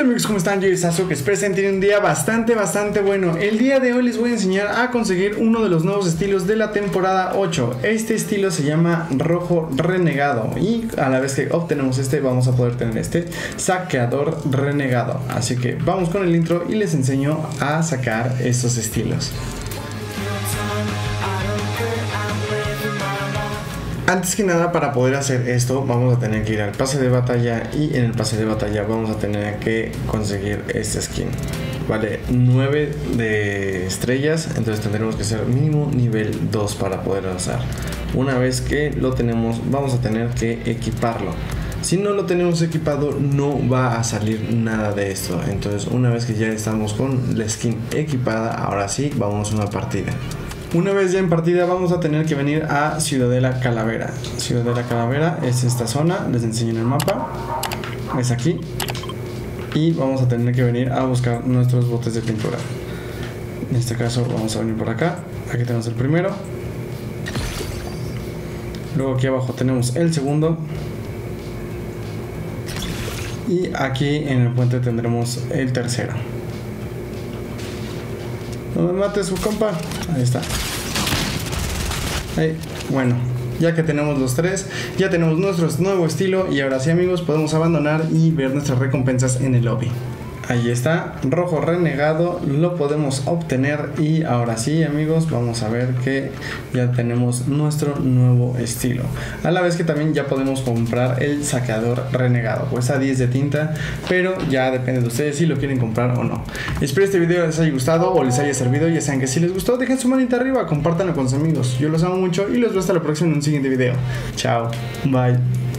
onda amigos? ¿Cómo están? Yo soy Sasuke, tienen un día bastante, bastante bueno. El día de hoy les voy a enseñar a conseguir uno de los nuevos estilos de la temporada 8. Este estilo se llama Rojo Renegado y a la vez que obtenemos este vamos a poder tener este Saqueador Renegado. Así que vamos con el intro y les enseño a sacar estos estilos. Antes que nada, para poder hacer esto, vamos a tener que ir al pase de batalla y en el pase de batalla vamos a tener que conseguir este skin. Vale 9 de estrellas, entonces tendremos que ser mínimo nivel 2 para poder avanzar. Una vez que lo tenemos, vamos a tener que equiparlo. Si no lo tenemos equipado, no va a salir nada de esto. Entonces, una vez que ya estamos con la skin equipada, ahora sí, vamos a una partida. Una vez ya en partida vamos a tener que venir a Ciudadela Calavera. Ciudadela Calavera es esta zona, les enseño en el mapa. Es aquí. Y vamos a tener que venir a buscar nuestros botes de pintura. En este caso vamos a venir por acá. Aquí tenemos el primero. Luego aquí abajo tenemos el segundo. Y aquí en el puente tendremos el tercero. No me mates, su compa. Ahí está. Ahí. Bueno, ya que tenemos los tres, ya tenemos nuestro nuevo estilo y ahora sí amigos podemos abandonar y ver nuestras recompensas en el lobby. Ahí está, rojo renegado, lo podemos obtener y ahora sí amigos, vamos a ver que ya tenemos nuestro nuevo estilo. A la vez que también ya podemos comprar el saqueador renegado, pues a 10 de tinta, pero ya depende de ustedes si lo quieren comprar o no. Espero este video les haya gustado o les haya servido, ya saben que si les gustó dejen su manita arriba, compártanlo con sus amigos. Yo los amo mucho y los veo hasta la próxima en un siguiente video. Chao, bye.